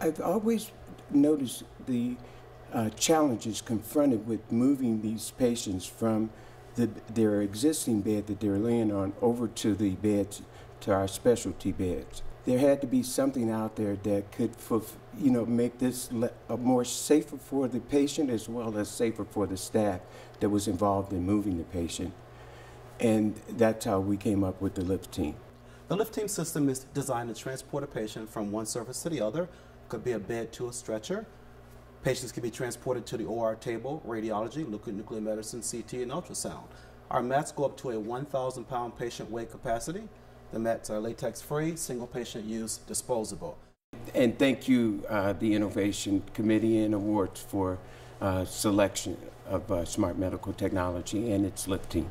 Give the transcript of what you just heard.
I've always noticed the uh, challenges confronted with moving these patients from the, their existing bed that they're laying on over to the beds, to our specialty beds. There had to be something out there that could, you know, make this le- more safer for the patient as well as safer for the staff that was involved in moving the patient. And that's how we came up with the Liftaem. The Liftaem system is designed to transport a patient from one surface to the other. Could be a bed to a stretcher. Patients can be transported to the OR table, radiology, nuclear medicine, CT, and ultrasound. Our mats go up to a 1,000 pound patient weight capacity. The mats are latex free, single patient use, disposable. And thank you, uh, the Innovation Committee and Awards, for uh, selection of uh, smart medical technology and its Liftaem.